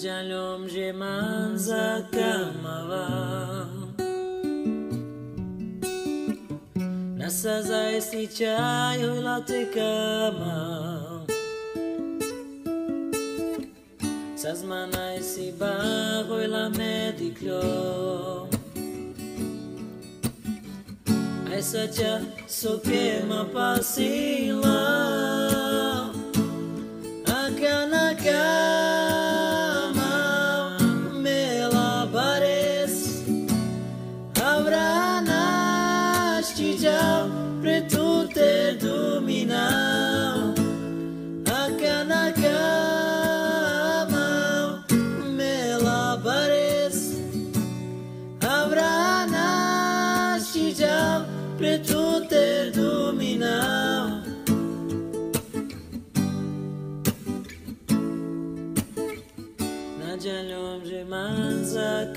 Nadzialom je manza kamava. Nasaza esti chayo la te kama. Sazmana esi bago la mediclo Essa cha soke ma pasila. Akana Avrana stijau pretu te dominau Akana kama mela bares Avrana stijau pretu te dominau Nadzialom je manza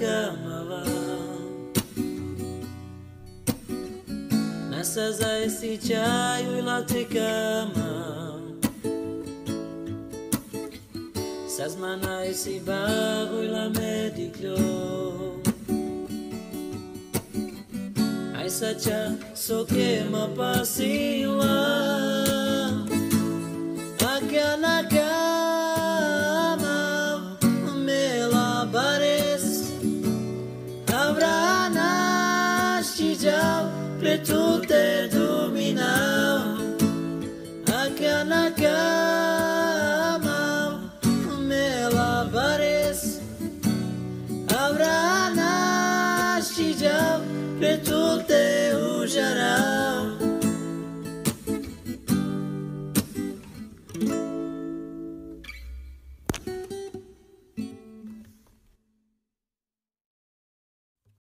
kamava Nasaza esi chayo la te kama Sazmana esi bago la mediclo Ai sacha soke ma pasila Akana kama mela bares Avrana stijau pretu te dominau Akana kama mela bares Avrana stijau pretu te ujarau